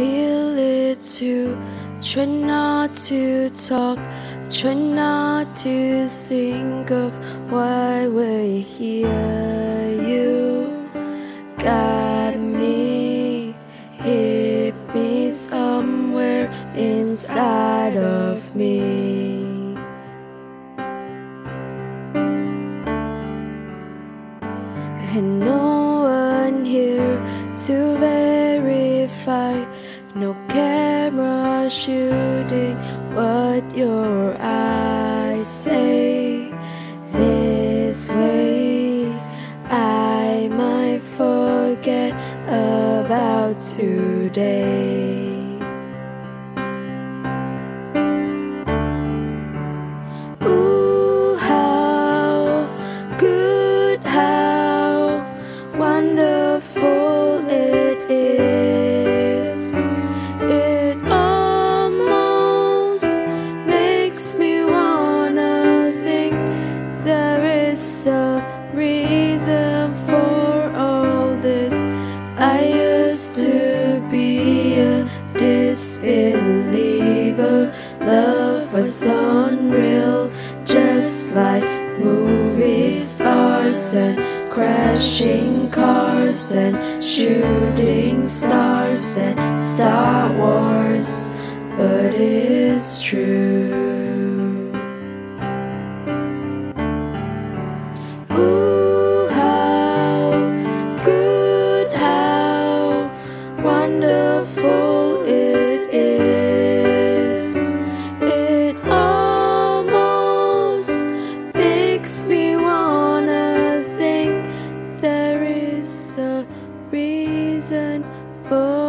feel it too. Try not to talk, try not to think of why we're here. You got me, hit me somewhere inside of me. And no one here to verify no camera shooting what your eyes say. This way, I might forget about today. A reason for all this. I used to be a disbeliever. Love was unreal, just like movie stars and crashing cars and shooting stars and Star Wars. But it's true. Ooh, how good, how wonderful it is. It almost makes me wanna think there is a reason for